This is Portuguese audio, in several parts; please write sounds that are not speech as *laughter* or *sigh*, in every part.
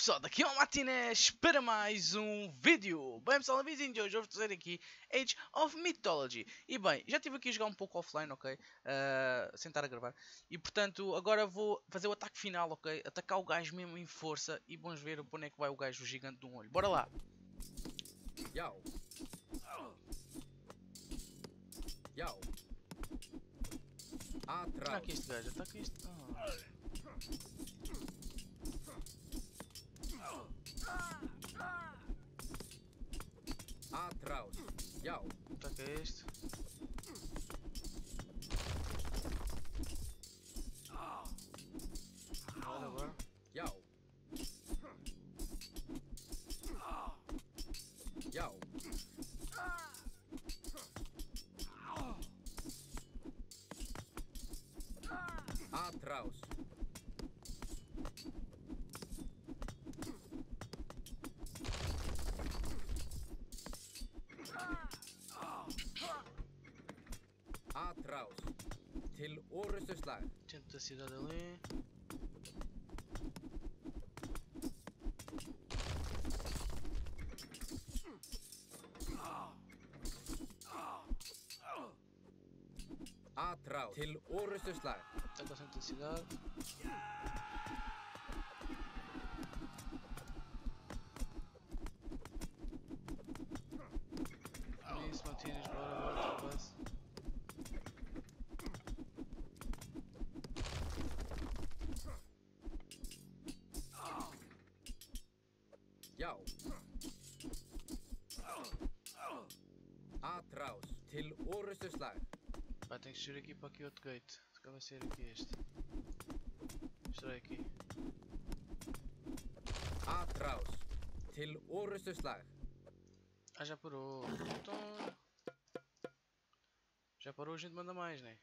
pessoal, daqui é o Martinez para mais um vídeo. Bem pessoal, no vídeo de hoje eu vou fazer aqui Age of Mythology. E bem, já estive aqui a jogar um pouco offline, ok? Uh, sentar a gravar. E portanto, agora vou fazer o ataque final, ok? Atacar o gajo mesmo em força e vamos ver para onde é que vai o gajo o gigante de um olho. Bora lá! Yo. Yo. Atrás. este gajo, ataque este... Ah. Atrás, já. Takk eist. til Orustuslag. Tenta cidadão Atrás, til Orustuslag. Tenta cidadão. Til orustu slag. Pá, tem que subir aqui para aqui outro gate. Se calhar vai ser aqui este. Estrai aqui. Atrás. Til orustu slag. Ah, já parou. Então... Já parou, a gente manda mais, né?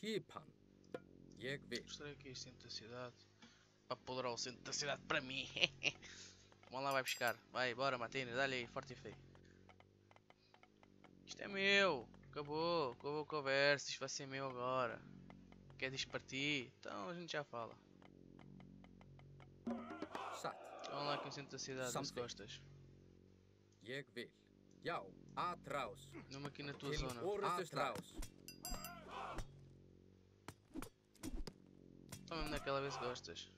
Skipan. Ég vil. Mostrei aqui o centro da cidade. Para apoderar o centro da cidade para mim. *laughs* Vamos lá, vai buscar. Vai, bora, Martínez, dá-lhe aí, forte e feio. Isto é meu. Acabou, acabou a conversa. Isto vai ser meu agora. Quer despartir? Então a gente já fala. Vamos lá aqui no centro da cidade, nas costas. Ég vil. Já. Atrás. Numa aqui na tua zona. orustu Estou mesmo naquela vez gostas.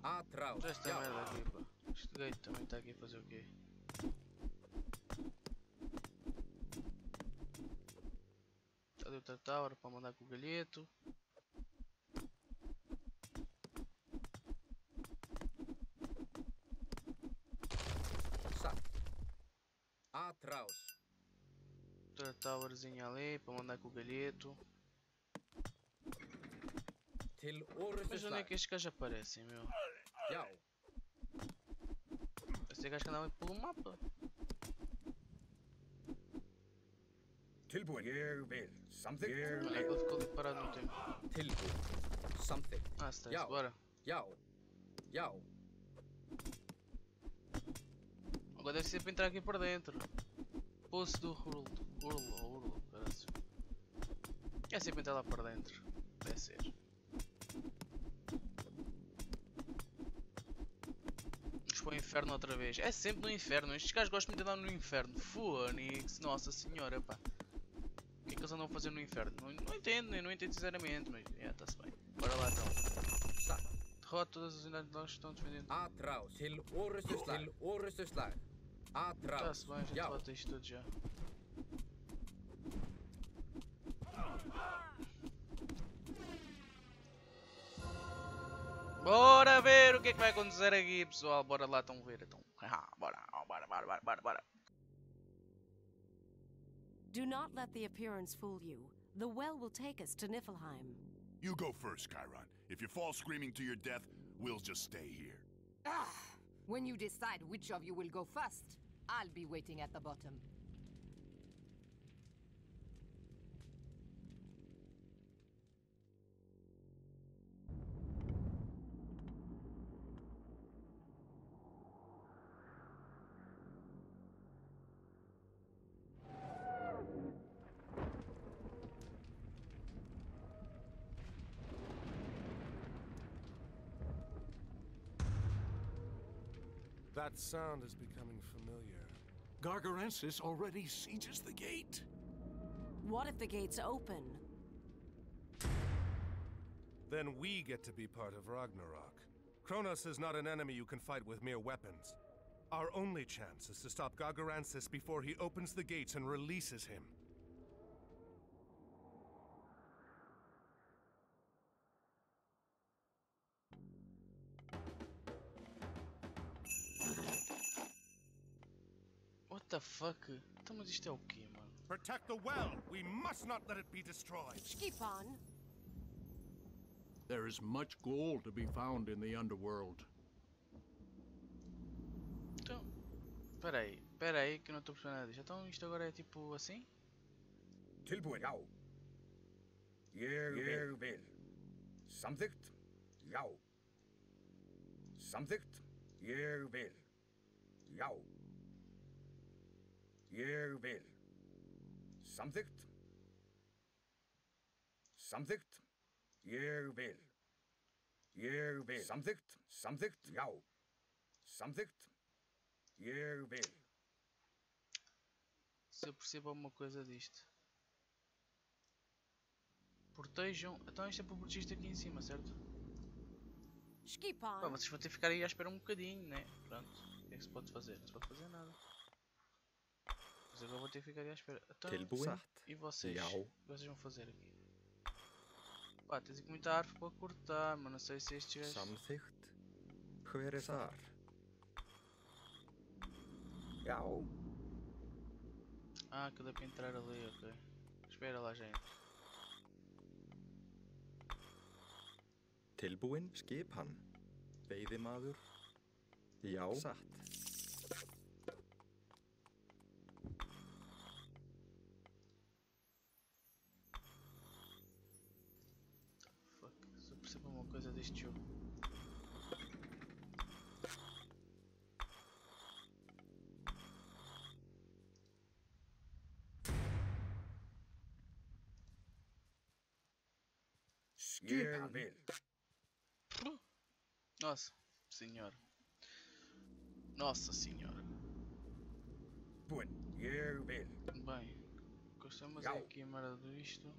Atrás. Esta merda aqui, pá. Este gate também está aqui a fazer o quê? Cadê o Tower para mandar com o galheto? Satt. Atrás. Towerzinho ali para mandar com o galheto. Mas onde é que estes gajos aparecem, meu? Já. Este gajo que andava pelo mapa. Vil. Samþykkt. Ég Olha, ele ficou ali parado no tempo. Tilbúin. Something. Ah, está Já. bora. Já. Já. Agora deve ser para entrar aqui por dentro. Poço do Hurl. Hurl ou Hurl, parece. É sempre entrar lá por dentro. Deve ser. Vamos para o inferno outra vez. É sempre no inferno. Estes gajos gostam de andar no inferno. Fônix, nossa senhora, pá. O que é que eles andam a fazer no inferno? Não, não entendo, não entendo sinceramente, mas é, está-se bem. Bora lá então. Satt. Derrota todas as unidades de nós que estão defendendo. Atrás. Til orustu slag. Til orustu slag. Atrás. Está-se bem, a gente Já. bota isto tudo já. O que é que vai acontecer aqui, pessoal. Bora lá, estão ver. Então, ah, bora, oh, bora, bora, bora, bora, bora. Do not let the appearance fool you. The well will take us to Niflheim. You go first, Chiron. If you fall screaming to your death, we'll just stay here. Ah, when you decide which of you will go first, I'll be waiting at the bottom. That sound is becoming familiar. Gargarensis already sieges the gate. What if the gates open? Then we get to be part of Ragnarok. Kronos is not an enemy you can fight with mere weapons. Our only chance is to stop Gargaransis before he opens the gates and releases him. What the fuck? Então, mas isto é o quê, mano? Protect the well! We must not let it be destroyed! Skipon, There is much gold to be found in the underworld. Então, peraí, peraí, que eu não estou percebendo nada disto. Então, isto agora é tipo assim? Tilbúin, já. Ég vil. Ég vil. Samþykkt? Já. Samþykkt? Ég vil. Já. Ég vil. Samþykkt? Samþykkt? Ég vil. Ég vil. Samþykkt? Samþykkt? Já. Samþykkt? Ég vil. Se eu percebo alguma coisa disto. Protejam. Então isto é para proteger isto aqui em cima, certo? Pá, Skipon, vocês vão ter que ficar aí à espera um bocadinho, né? Pronto. O que é que se pode fazer? Não se pode fazer nada. Mas agora vou ter que ficar à espera. Então, e vocês? O que vocês vão fazer aqui? Pá, tens aqui muita árvore para cortar, mas não sei se estes gajos... Samþykkt? Hver er þar? Já. Ah, que dá para entrar ali, ok. Espera lá, gente. Tilbúin skipan? Veiðimaður? Já. Satt. Fuck, se eu percebo uma coisa deste jogo. Ég vil. Nossa senhora. Nossa senhora. Ég vil. Bem, gostamos Jau. aqui a merda disto.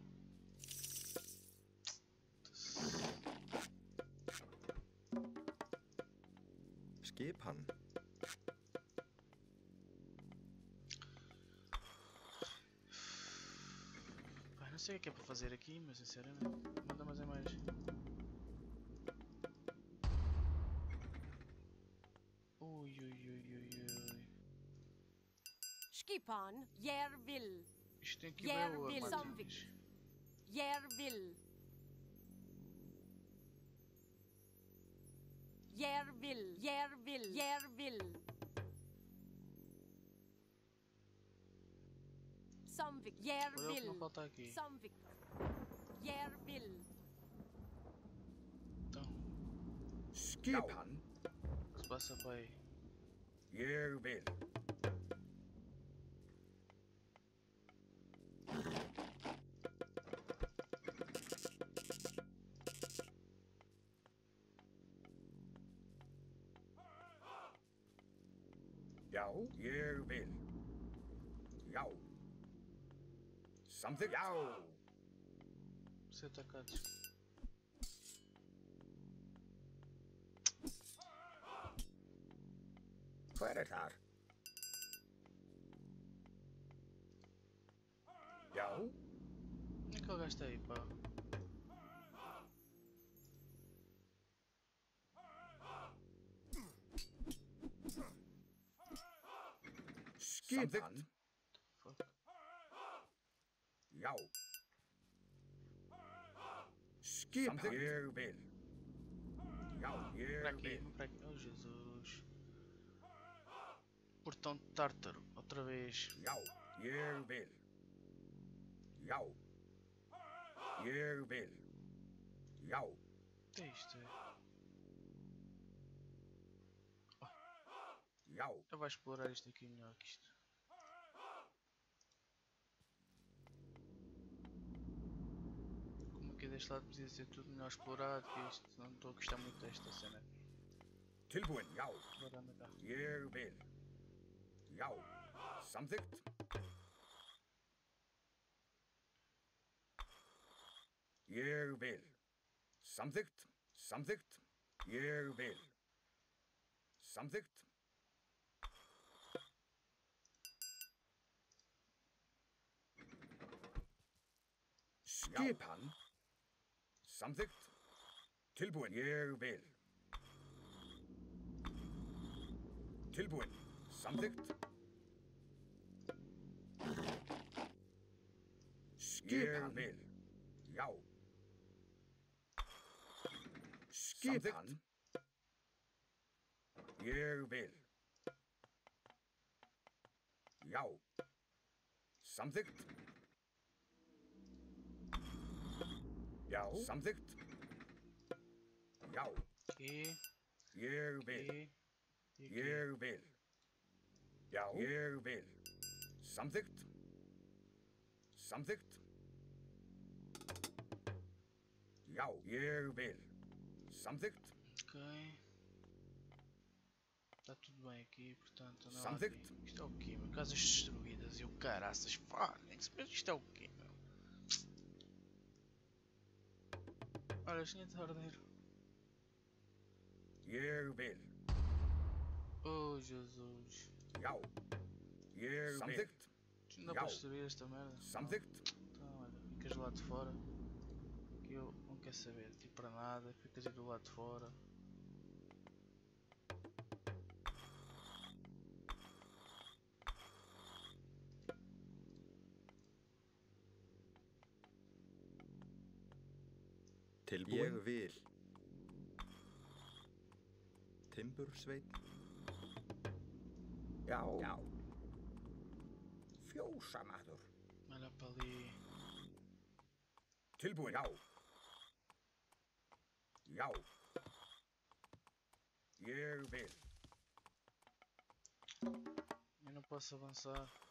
Skipan? Sei o que é para fazer aqui, mas sinceramente, manda mais mais. Ui, ui, ui, ui, ui. Skipon, Jervil, Isto tem que Jer ver o vill Martins. Jervil. vill. Ger vill. Som vill. Ger vill. Skipan. Spasapaj. Ger vill. Ja. Something out! Все атакать. Predator. Yo. Никога ще и па. Skip it. Já. Skipan. Ég vil. Já, Para ég aqui, para aqui. Oh Jesus. Portão tártaro, outra vez. Ég vil. Já. Ég vil. Já. O que é isto? Já. Eu vou explorar isto aqui melhor que isto. Como aqui deste lado precisa ser tudo melhor explorado que isto. Não estou a gostar muito desta cena. Tilbúin, já. Agora anda cá. Ég vil. Já. Samþykkt. Ég vil. Samþygt? Tilbúin, ég vil. Tilbúin, samþygt? Skipan. Ég vil, já. Skipan. Samþygt? Ég vil. Já. Samþygt? Já. Samþykkt. Já. Aqui, Ég vil. e aqui. Ég vil. Já. Ég vil. Samþykkt. Samþykkt. Já. Ég vil. Ok. Está tudo bem aqui, portanto não. Isto é o quê? Casas destruídas e o caraças. Fuck, isto é o quê? Meu? Olha, tinha de arder. Ég vil. Oh Jesus. Vil. Samþykkt. Isto não dá para destruir esta merda. Samþykkt. Então, olha, ficas lá de fora. Que eu não quero saber de ti para nada. Ficas do lado de fora. Vil. Timbursveit. Já. Já. Fjósamaður. Olha para ali. Tilbúin. Já. Já. Ég vil. Eu não posso avançar.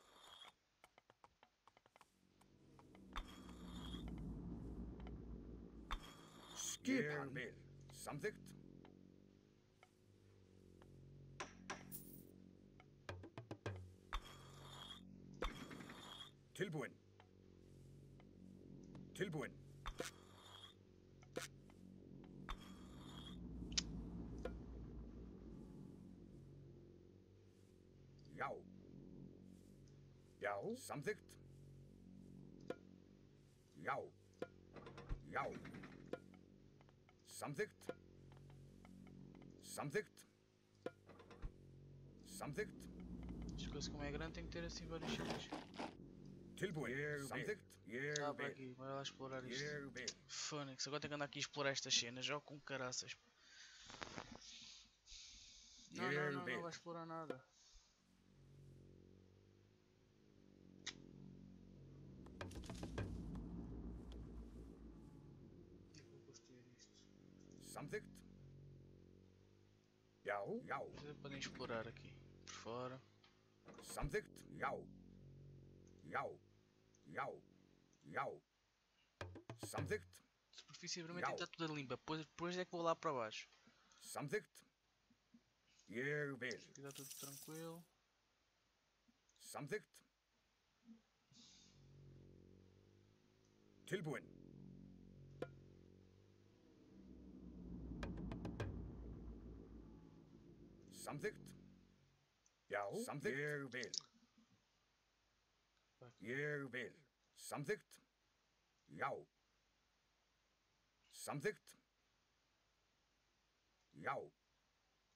Skipan vil. Samþygt. Tilbúinn. Tilbúinn. Já. Já. Samþygt. Samþykkt. Samþykkt. As coisas como é grande tem que ter assim vários sítios. Tilbúin. Ég Samþykkt. Ég Ah, para aqui, bora lá explorar isto. Ég. Fónix, agora tenho que andar aqui a explorar estas cenas, já com caraças. Não, não, não, não vil. vai explorar nada. Eu vou construir isto. Já. Já. Vocês podem explorar aqui, por fora. Samþykkt. Já. Já. Já. Já. Samþykkt. Superfície vermelha está toda limpa, depois, depois é que vou lá para baixo. Samþykkt. Ég vil. Aqui está tudo tranquilo. Samþykkt. Tilbúin. Samþygt? Já, samþygt. Ég vil. Ég vil. Samþygt? Já. Samþygt? Já.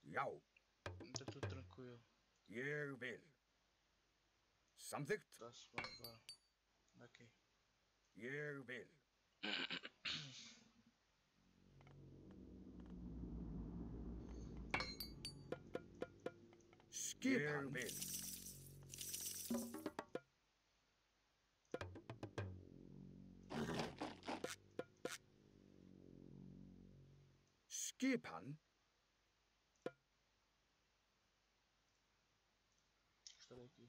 Já. Þetta drengu, já. Ég vil. Samþygt? Það svarða. Ok. Ég vil. Ég vil. Skipan. Estar aqui.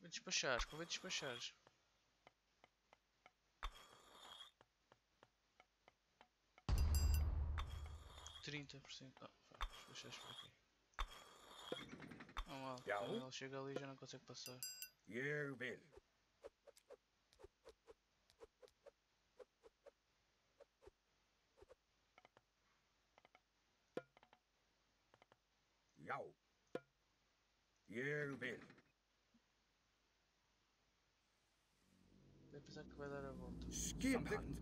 Vou despachar, convém despachar. Trinta por cento. Ah, despachar por aqui. Não Já. quando ele chega ali já não consegue passar. Ég vil. Já. Ég vil. Deve pensar que vai dar a volta. Skipan.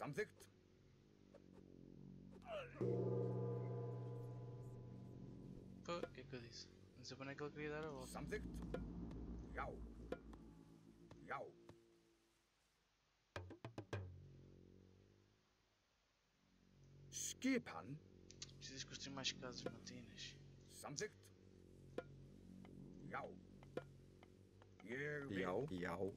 something? Pă, e căzis. Înseamnă că e dar o... Something? Iau! Iau! Skipan? Precisas construir mais casas, Matinas. Something? Iau! Iau! Iau!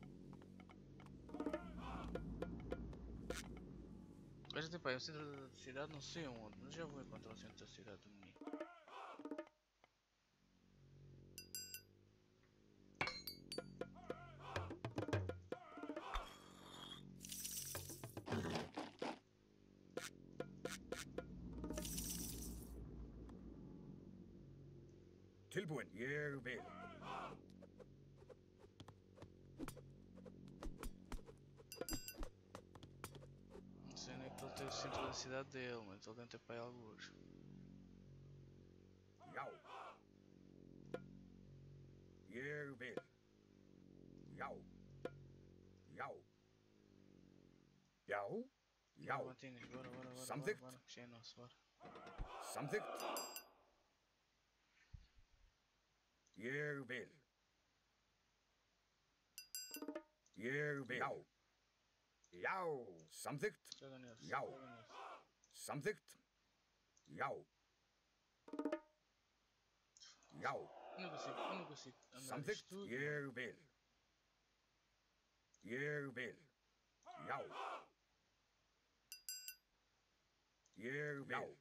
Mas tipo, é o centro da cidade, não sei onde, mas já vou encontrar o centro da cidade do menino. Tilbúin. Ég vil. Tem cidade dele, mas aí alguns. Já. Ég vil. Já. Já. Já. Já. Matinas, bora, bora, bora, bora, bora, que já é nosso, bora. Samþykkt. Ég vil. Ég vil. Já. Já. Samþygt? Já. Já. Samþygt? Ég vil. Ég vil. Já. Ég vil.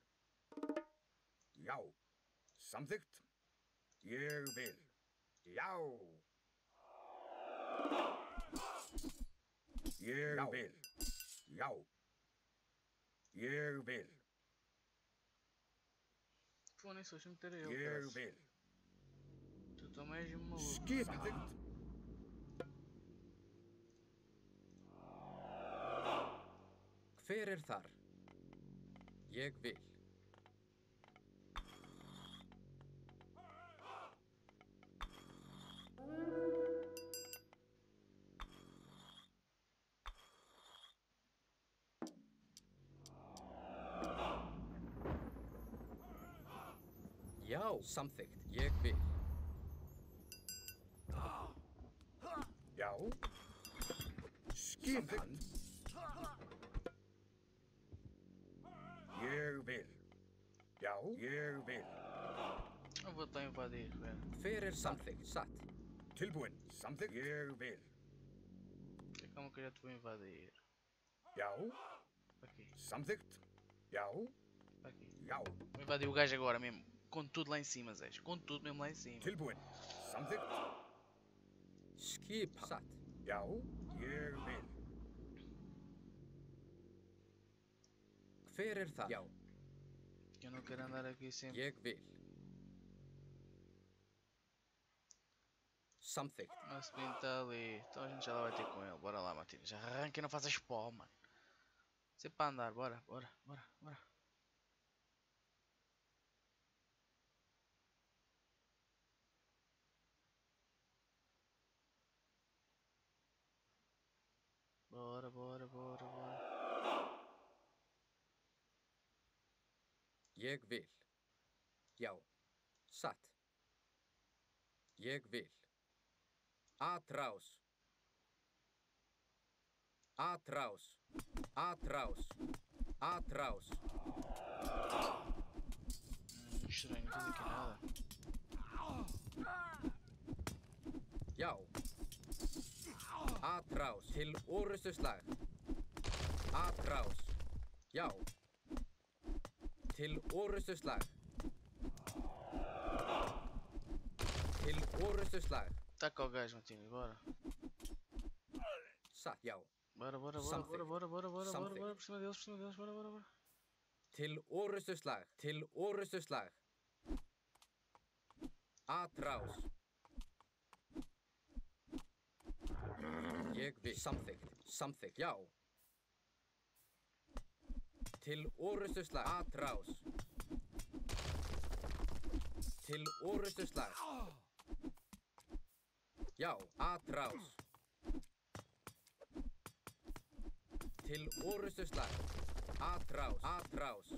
Já. Samþygt? Ég vil. Já. Ég vil. Já. Ég vil. Pô, nem sou deixa-me ter ele, Ég caraças. vil. Tu também és um maluco. Skip. Samþykkt. Hver er þar? Ég vil. Samþykkt. Ég vil. Já. Skipan. Ég vil. Já. Ég vil. Eu vou estar a invadir, velho. Hver er samþykkt? Satt. Tilbúin. Samþykkt. Ég vil. Calma que eu já te vou invadir. Já. Aqui, Samþykkt. Já. aqui. Já. Vou invadir o gajo agora mesmo. Com tudo lá em cima, Zé. Com tudo mesmo lá em cima. Skipan. Satt. Já. Ég vil. Hver er það? Já, Que eu não quero andar aqui sempre. ég vil. Samþykkt. Mas pinta ali. Então a gente já vai ter com ele. Bora lá, Matinho. Já arranca e não faças pó, mano. Sempre para andar. Bora, bora, bora, bora. Bora, bora, bora, bora. Ég vil. Já, satt. Ég vil. Atrás. Atrás. Atrás. Atrás. Estranho, não aqui nada. Já. Atrás. Til orustu slag. Atrás. Já. Til orustu slag. Til orustu slag. Taca o gajo, Matinho. Bora. Satt. Já. Bora, bora, bora, bora, bora, bora, bora, bora, bora, deles, por cima deles, bora, bora, bora. Til orustu slag. Til orustu slag. Atrás. Ég vil. Samþygt. Samþygt. Já. Til orustuslag. Atrás. Til orustuslag. Já. Atrás. Til orustuslag. Atrás. Atrás.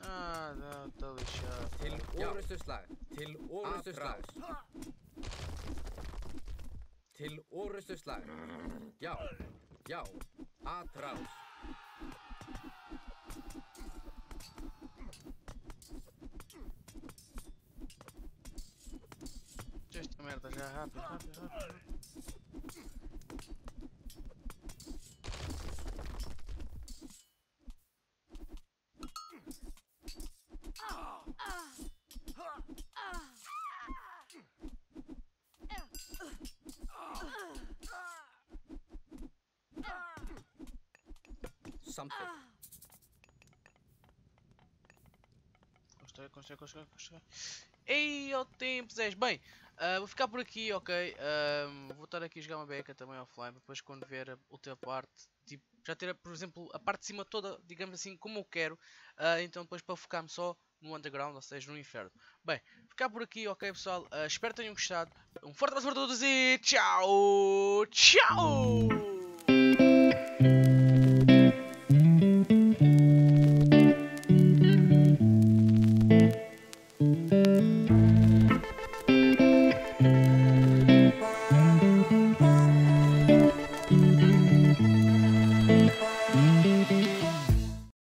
Ah, það var dóið sjá. Til orustuslag. Til orustuslag. Atrás til orustu slag. Já, já, atrás. Just a minute, I have to, have to, have to. Constrói, constrói. Ei, ó tempo, Zés. Bem, ah, vou ficar por aqui, ok? Ahm, vou estar aqui a jogar uma beca também offline. Depois, quando vier a última parte, tipo, já ter, por exemplo, a parte de cima toda, digamos assim, como eu quero. Ah, então, depois, para focar-me só no underground, ou seja, no inferno. Bem, ficar por aqui, ok, pessoal? Ah, espero que tenham gostado. Um forte abraço para todos e tchau! Tchau!